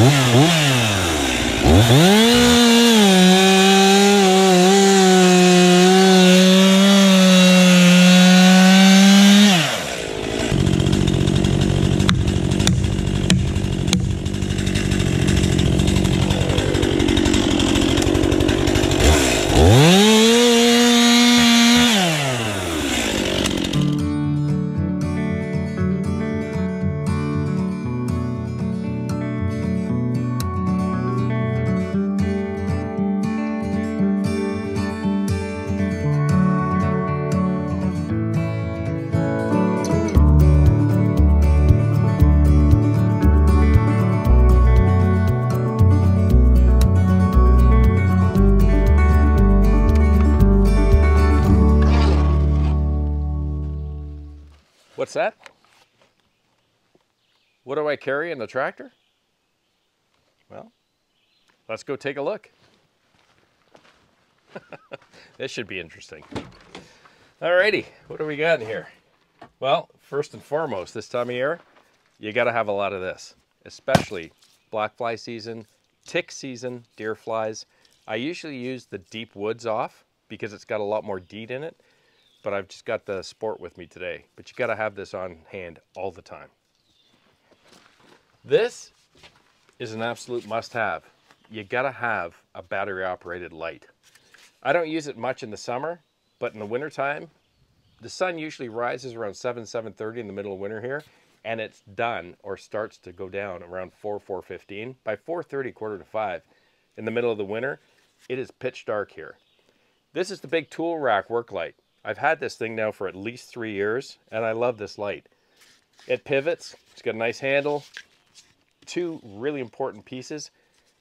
Mm-hmm. What's that? What do I carry in the tractor? Well, let's go take a look. this should be interesting. Alrighty, what do we got in here? Well, first and foremost, this time of year, you got to have a lot of this, especially black fly season, tick season, deer flies. I usually use the deep woods off because it's got a lot more DEET in it but I've just got the sport with me today. But you got to have this on hand all the time. This is an absolute must have. You got to have a battery operated light. I don't use it much in the summer, but in the wintertime, the sun usually rises around 7, 7.30 in the middle of winter here, and it's done or starts to go down around 4, 4.15. By 4.30, quarter to 5, in the middle of the winter, it is pitch dark here. This is the big tool rack work light. I've had this thing now for at least three years, and I love this light. It pivots, it's got a nice handle, two really important pieces,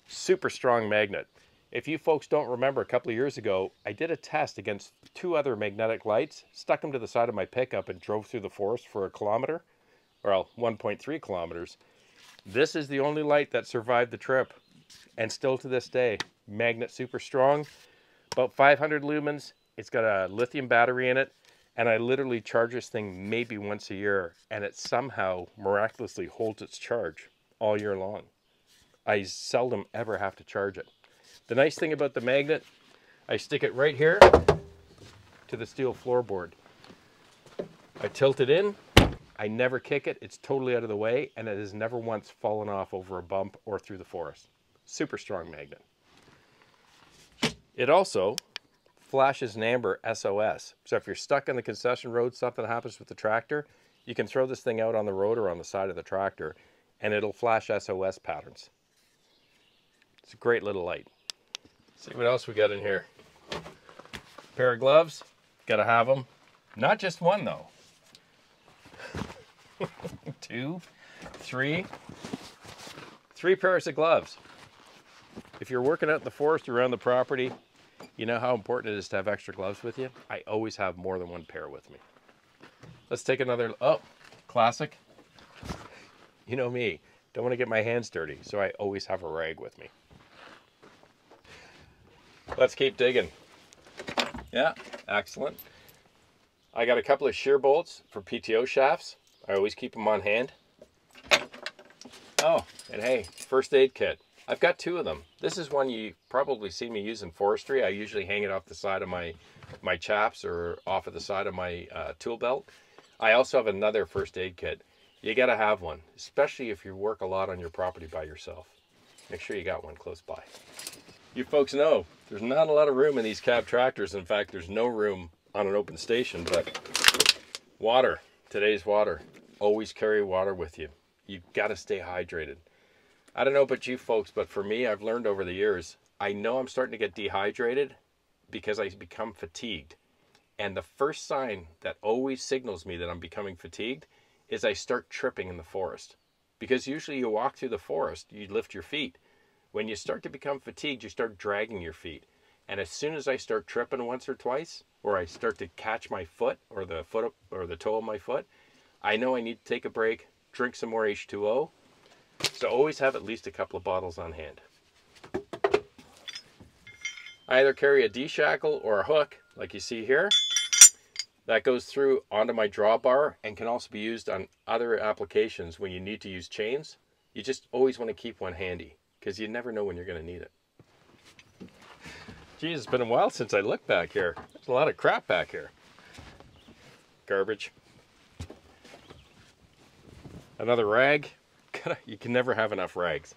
super strong magnet. If you folks don't remember, a couple of years ago, I did a test against two other magnetic lights, stuck them to the side of my pickup and drove through the forest for a kilometer, well, 1.3 kilometers. This is the only light that survived the trip, and still to this day, magnet super strong, about 500 lumens, it's got a lithium battery in it, and I literally charge this thing maybe once a year, and it somehow miraculously holds its charge all year long. I seldom ever have to charge it. The nice thing about the magnet, I stick it right here to the steel floorboard. I tilt it in, I never kick it, it's totally out of the way, and it has never once fallen off over a bump or through the forest. Super strong magnet. It also flashes an amber SOS. So if you're stuck on the concession road, something happens with the tractor, you can throw this thing out on the road or on the side of the tractor and it'll flash SOS patterns. It's a great little light. Let's see what else we got in here. Pair of gloves, gotta have them. Not just one though. Two, three, three pairs of gloves. If you're working out in the forest around the property, you know how important it is to have extra gloves with you? I always have more than one pair with me. Let's take another, oh, classic. You know me, don't want to get my hands dirty, so I always have a rag with me. Let's keep digging. Yeah, excellent. I got a couple of shear bolts for PTO shafts. I always keep them on hand. Oh, and hey, first aid kit. I've got two of them. This is one you probably see me use in forestry. I usually hang it off the side of my, my chaps or off of the side of my uh, tool belt. I also have another first aid kit. You got to have one, especially if you work a lot on your property by yourself. Make sure you got one close by. You folks know there's not a lot of room in these cab tractors. In fact, there's no room on an open station, but water, today's water. Always carry water with you. You've got to stay hydrated. I don't know about you folks, but for me, I've learned over the years, I know I'm starting to get dehydrated because I become fatigued. And the first sign that always signals me that I'm becoming fatigued is I start tripping in the forest. Because usually you walk through the forest, you lift your feet. When you start to become fatigued, you start dragging your feet. And as soon as I start tripping once or twice, or I start to catch my foot or the foot or the toe of my foot, I know I need to take a break, drink some more H2O, so always have at least a couple of bottles on hand. I either carry a D-shackle or a hook, like you see here. That goes through onto my drawbar and can also be used on other applications when you need to use chains. You just always want to keep one handy because you never know when you're going to need it. Geez, it's been a while since I looked back here. There's a lot of crap back here. Garbage. Another rag. You can never have enough rags.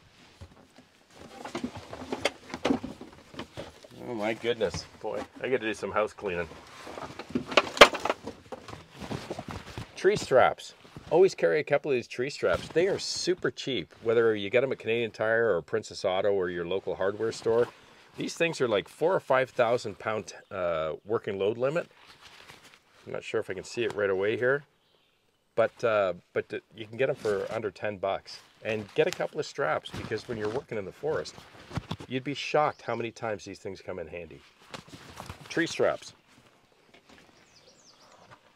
Oh my goodness. Boy, I gotta do some house cleaning. Tree straps. Always carry a couple of these tree straps. They are super cheap, whether you get them at Canadian Tire or Princess Auto or your local hardware store. These things are like four or 5,000 pound uh, working load limit. I'm not sure if I can see it right away here, but uh, but you can get them for under 10 bucks. And get a couple of straps because when you're working in the forest, you'd be shocked how many times these things come in handy. Tree straps.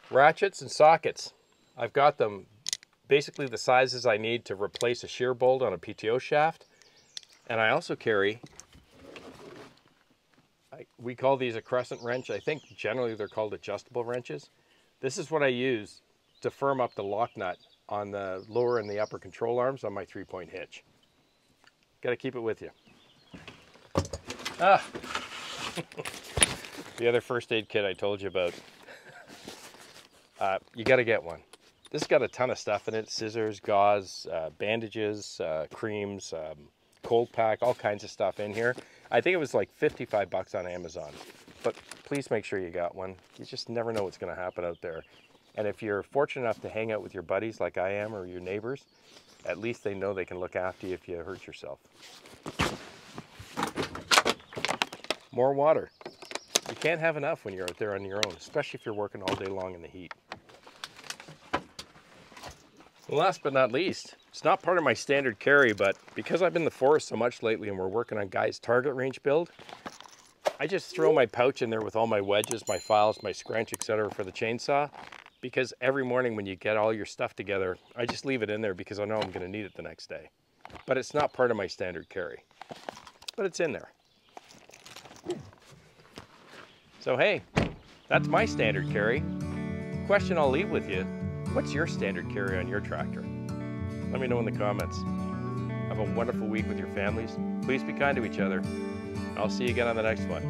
Ratchets and sockets. I've got them basically the sizes I need to replace a shear bolt on a PTO shaft. And I also carry, I, we call these a crescent wrench. I think generally they're called adjustable wrenches. This is what I use to firm up the lock nut on the lower and the upper control arms on my three-point hitch. Got to keep it with you. Ah, the other first aid kit I told you about. Uh, you got to get one. This got a ton of stuff in it. Scissors, gauze, uh, bandages, uh, creams, um, cold pack, all kinds of stuff in here. I think it was like 55 bucks on Amazon. But please make sure you got one. You just never know what's going to happen out there. And if you're fortunate enough to hang out with your buddies like I am or your neighbors, at least they know they can look after you if you hurt yourself. More water. You can't have enough when you're out there on your own, especially if you're working all day long in the heat. Last but not least, it's not part of my standard carry, but because I've been in the forest so much lately and we're working on Guy's target range build, I just throw my pouch in there with all my wedges, my files, my scrench, etc. for the chainsaw. Because every morning when you get all your stuff together, I just leave it in there because I know I'm going to need it the next day. But it's not part of my standard carry. But it's in there. So hey, that's my standard carry. Question I'll leave with you What's your standard carry on your tractor? Let me know in the comments. Have a wonderful week with your families. Please be kind to each other. I'll see you again on the next one.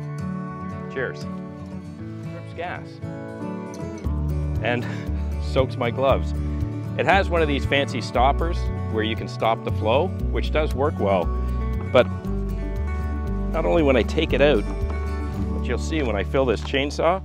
Cheers. Drips gas. And soaks my gloves. It has one of these fancy stoppers where you can stop the flow, which does work well. But not only when I take it out, but you'll see when I fill this chainsaw,